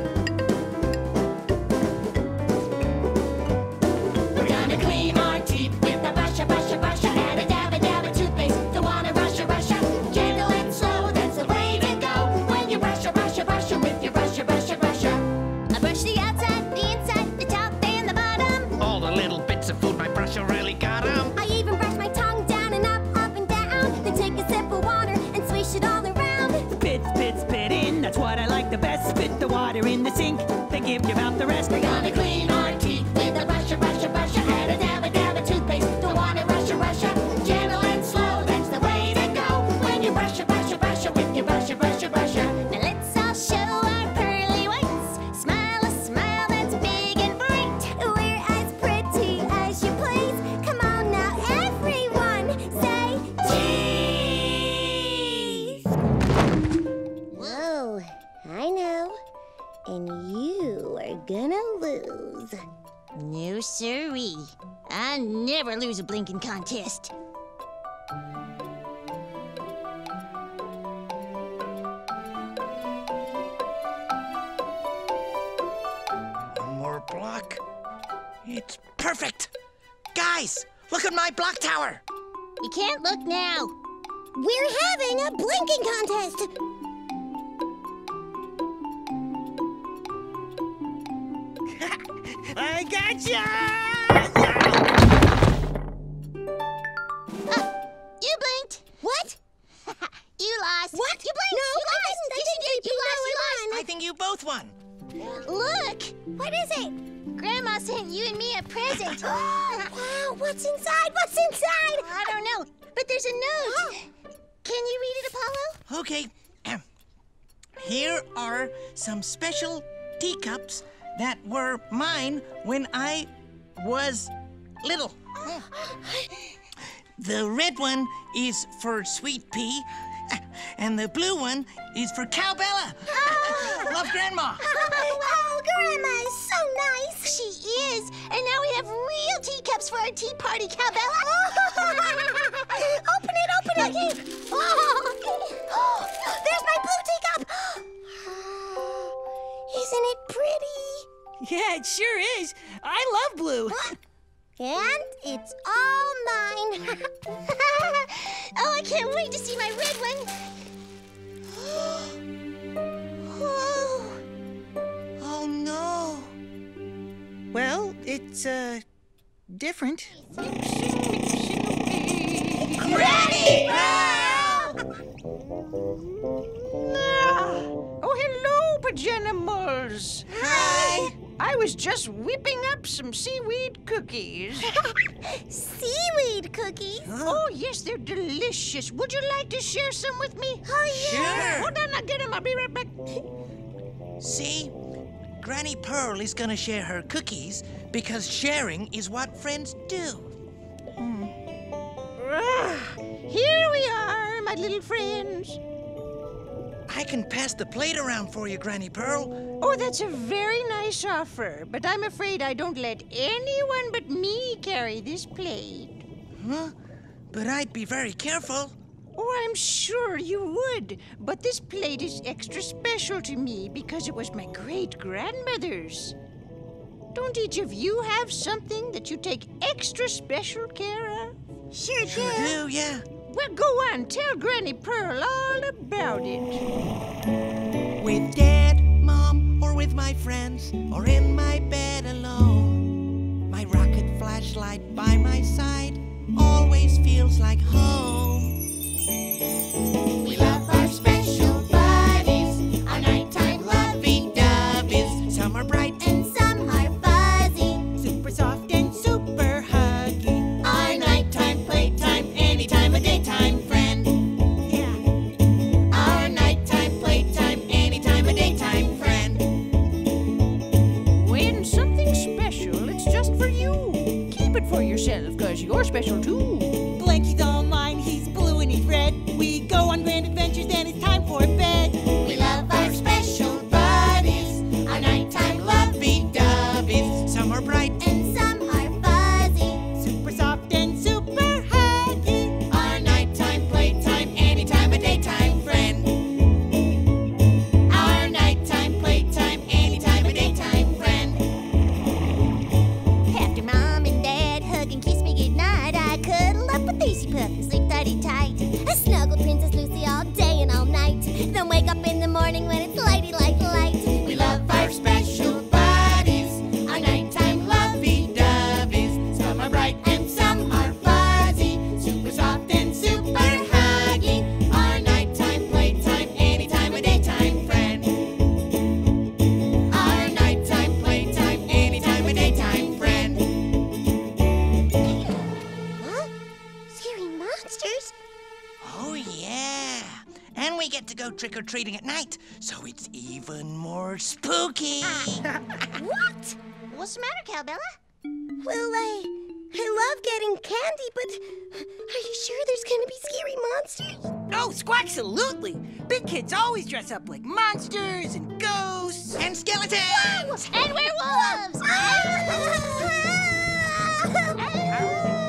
Give give out the rest. We're gonna clean gonna lose. No siree. I never lose a blinking contest. One more block. It's perfect. Guys, look at my block tower. You can't look now. We're having a blinking contest. I gotcha! Uh, you blinked. What? *laughs* You lost. What? You blinked. No, you I lost. didn't. I Yes, you didn't. You You lost. You I lost. I think you both won. Look. What is it? Grandma sent you and me a present. *gasps* wow, what's inside? What's inside? I don't know, but there's a note. *gasps* Can you read it, Apollo? Okay. *clears throat* Here are some special teacups that were mine when I was little. The red one is for Sweet Pea, and the blue one is for Cowbella. *laughs* Love, Grandma. oh, Grandma is so nice. She is, and now we have real teacups for our tea party, Cowbella. *laughs* open it, open it. *laughs* Oh, there's my blue teacup. *gasps* Isn't it pretty? Yeah, it sure is. I love blue. And it's all mine. *laughs* oh, I can't wait to see my red one. *gasps* Oh, oh no. Well, it's, uh, different. Granny! Oh, hello, Pajanimals. Hi. I was just whipping up some seaweed cookies. *laughs* Seaweed cookies. oh, yes, they're delicious. Would you like to share some with me? Oh, yeah. Sure. Hold on, I'll get them. I'll be right back. See? Granny Pearl is gonna share her cookies because sharing is what friends do. Ah, here we are, my little friends. I can pass the plate around for you, Granny Pearl. Oh, that's a very nice offer, but I'm afraid I don't let anyone but me carry this plate. Huh? But I'd be very careful. Oh, I'm sure you would. But this plate is extra special to me because it was my great grandmother's. Don't each of you have something that you take extra special care of? Sure Sure do, yeah. Well, go on, tell Granny Pearl all about it. With Dad, Mom, or with my friends, or in my bed alone. My rocket flashlight by my side always feels like home. We love cause you're special too. Go trick or treating at night, so it's even more spooky. *laughs* What? What's the matter, Cowbella? Well, I. I love getting candy, but are you sure there's gonna be scary monsters? Oh, squaxalutely! Big kids always dress up like monsters and ghosts. and skeletons! And werewolves! *laughs* *laughs* I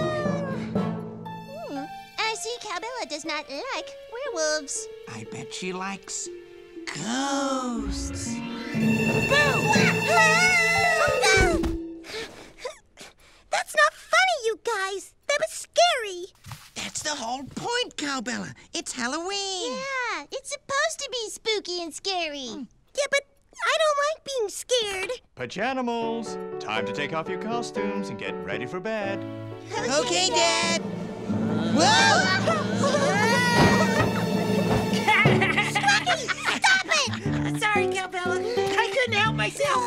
see Cowbella does not like werewolves. I bet she likes ghosts. *laughs* That's not funny, you guys. That was scary. That's the whole point, Cowbella. It's Halloween. Yeah, it's supposed to be spooky and scary. Hmm. Yeah, but I don't like being scared. Pajanimals, time to take off your costumes and get ready for bed. *laughs* Okay, Dad. Stop it! Sorry. I couldn't help myself.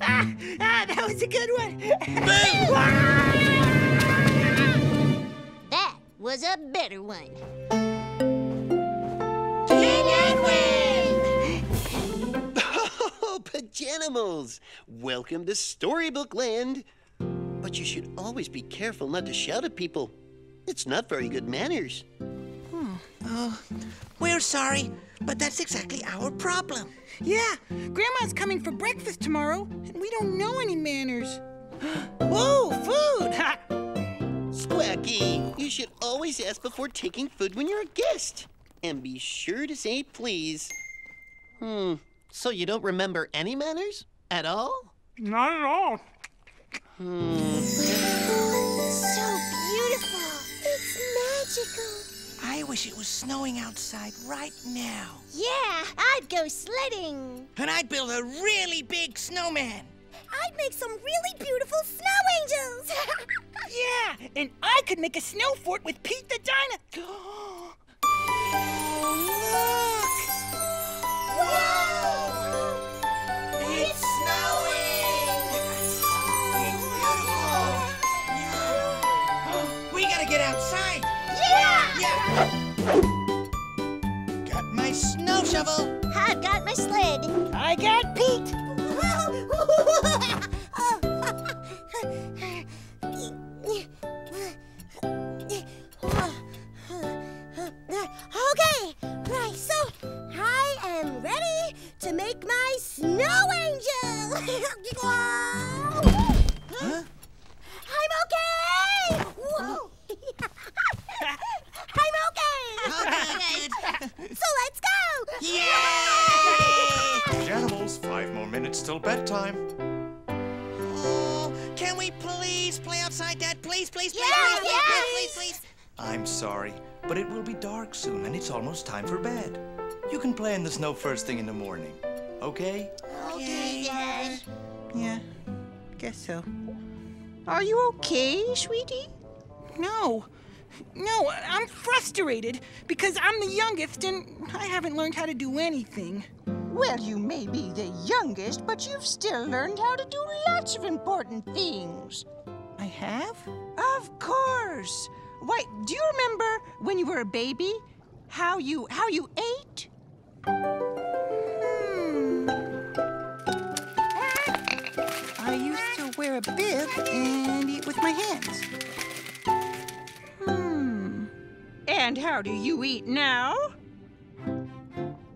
ah, that was a good one. That was a better one. Pajanimals! Welcome to Storybook Land. But you should always be careful not to shout at people. It's not very good manners. Oh, we're sorry, but that's exactly our problem. Yeah, Grandma's coming for breakfast tomorrow, and we don't know any manners. *gasps* Whoa, food! Ha! Squacky, you should always ask before taking food when you're a guest. And be sure to say please. Hmm, so you don't remember any manners? At all? Not at all. Hmm. So beautiful. It's magical. I wish it was snowing outside right now. Yeah, I'd go sledding. And I'd build a really big snowman. I'd make some really beautiful snow angels. *laughs* Yeah, and I could make a snow fort with Pete the Dino. *gasps* It's Got my snow shovel. I've got my sled. I got Pete. okay, right, so I am ready to make my snow angel. *laughs* Huh? So let's go! Yay! *laughs* Animals, five more minutes till bedtime. Oh, can we please play outside, Dad? Please, please, please, yes, please, yes. please, please, please. I'm sorry, but it will be dark soon, and it's almost time for bed. You can play in the snow first thing in the morning, okay? Okay, Dad. Yeah, guess so. Are you okay, sweetie? No, no, I'm frustrated because I'm the youngest and I haven't learned how to do anything. Well, you may be the youngest, but you've still learned how to do lots of important things. I have? Of course. Why, do you remember when you were a baby? How you how you ate? Hmm. I used to wear a bib and And how do you eat now?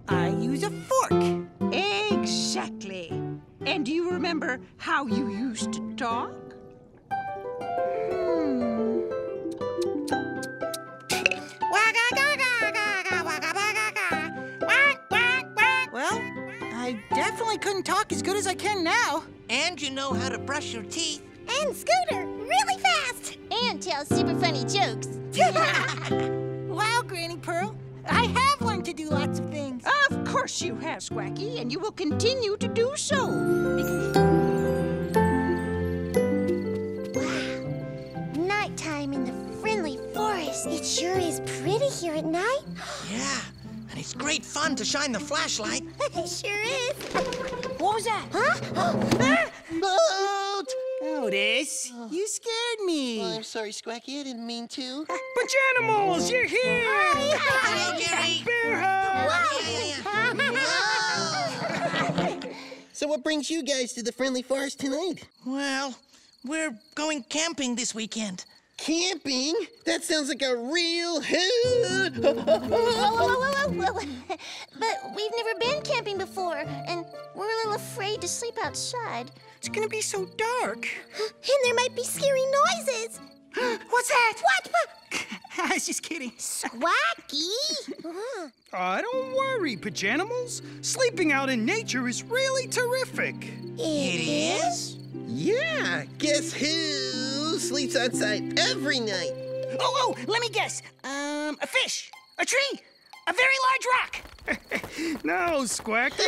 I use a fork. Exactly. And do you remember how you used to talk? Hmm. Well, I definitely couldn't talk as good as I can now. And you know how to brush your teeth. And Scooter, really fast. And tell super funny jokes. *laughs* wow, Granny Pearl. I have learned to do lots of things. Of course you have, Squacky, and you will continue to do so. Wow. Nighttime in the friendly forest. It sure is pretty here at night. *gasps* Yeah, and it's great fun to shine the flashlight. *laughs* it sure is. What was that? Huh? Boat! *gasps* Ah! Ah! Otis, you scared me. Oh, I'm sorry, Squacky. I didn't mean to. *laughs* Pajanimals, you're here! Hi, Jerry. Bear hug! So, what brings you guys to the friendly forest tonight? Well, we're going camping this weekend. Camping? That sounds like a real Whoa, whoa, whoa, whoa, whoa, whoa. *laughs* *laughs* But we've never been camping before, and we're a little afraid to sleep outside. It's gonna be so dark. *gasps* And there might be scary noises. What's that? What? *laughs* I was just kidding. Squacky? Uh, don't worry, Pajanimals. Sleeping out in nature is really terrific. It is? Yeah, guess who sleeps outside every night? Oh, oh, let me guess. Um, a fish, a tree, a very large rock. *laughs* No, Squacky.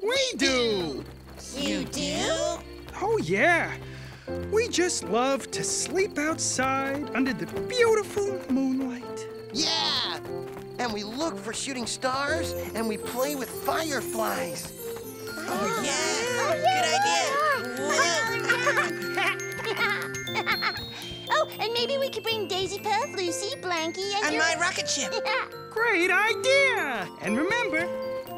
*laughs* we do. You do? Oh, yeah. We just love to sleep outside under the beautiful moonlight. Yeah! And we look for shooting stars and we play with fireflies. Oh, yeah. Oh, good idea. *laughs* oh, and maybe we could bring Daisy Puff, Lucy, Blanky, and, And your... my rocket ship. *laughs* Great idea! And remember,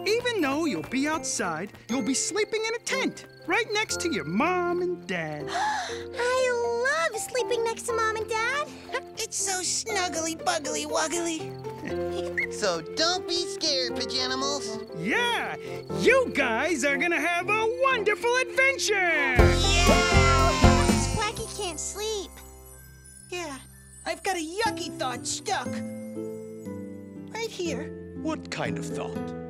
even though you'll be outside, you'll be sleeping in a tent right next to your mom and dad. *gasps* I love sleeping next to Mom and Dad. *laughs* It's so snuggly, buggly, wuggly. *laughs* So don't be scared, Pajanimals. Yeah, you guys are gonna have a wonderful adventure! Yeah! Squacky can't sleep. Yeah, I've got a yucky thought stuck. Right here. What kind of thought?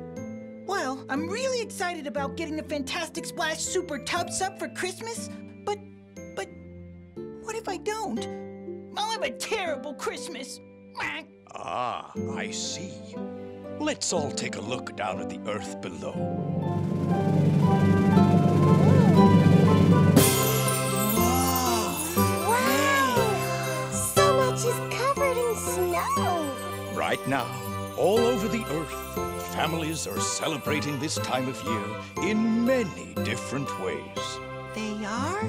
Well, I'm really excited about getting the Fantastic Splash Super Tub Sub for Christmas, but, but, what if I don't? I'll have a terrible Christmas. Ah, I see. Let's all take a look down at the earth below. Wow! So much is covered in snow. Right now, all over the earth, families are celebrating this time of year in many different ways. They are?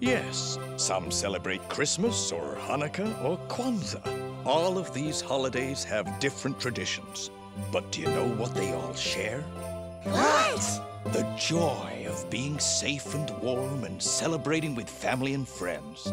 Yes, some celebrate Christmas or Hanukkah or Kwanzaa. All of these holidays have different traditions. But do you know what they all share? What? The joy of being safe and warm and celebrating with family and friends.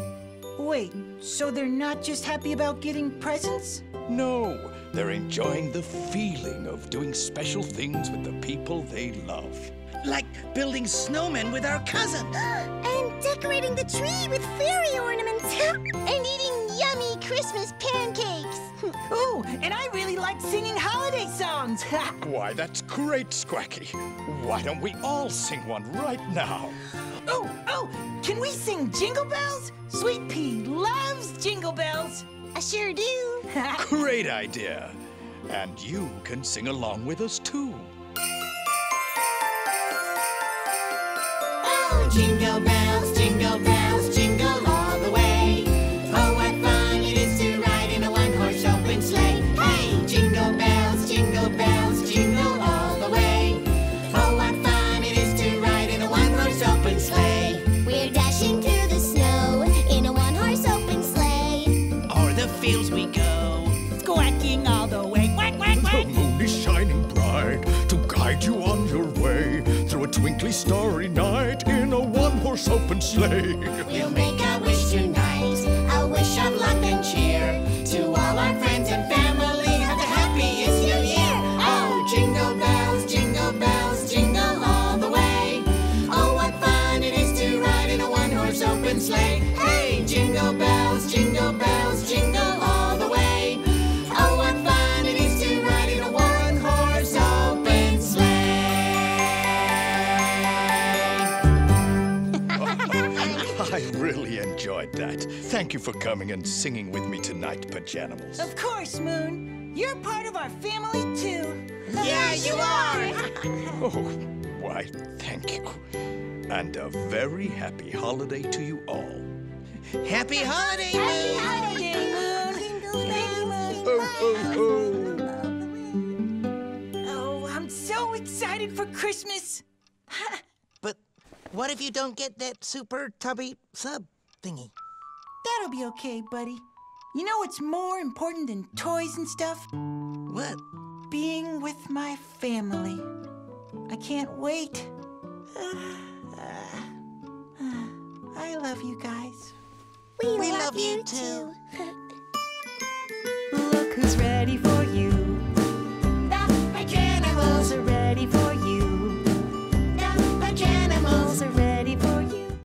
Wait, so they're not just happy about getting presents? No, they're enjoying the feeling of doing special things with the people they love. Like building snowmen with our cousin. *gasps* and decorating the tree with fairy ornaments. *gasps* And eating yummy Christmas pancakes. *laughs* Oh, and I really like singing holiday songs. *laughs* Why, that's great, Squacky. Why don't we all sing one right now? *gasps* oh, oh, can we sing Jingle Bells? Sweet Pea loves Jingle Bells. I sure do. *laughs* Great idea. And you can sing along with us, too. Oh, jingle bells, a starry night in a one-horse open sleigh. We'll make a wish for coming and singing with me tonight, Pajanimals. Of course, Moon. You're part of our family, too. Yeah, you are. Oh, why, thank you. And a very happy holiday to you all. Happy holiday, Happy holiday, Moon. Thank you, Moon. Ho, ho, ho! Oh, I'm so excited for Christmas. *laughs* But what if you don't get that super tubby sub thingy? That'll be okay, buddy. You know what's more important than toys and stuff? What? Being with my family. I can't wait. *sighs* I love you guys. We, we love, love, you too. *laughs* Look who's ready for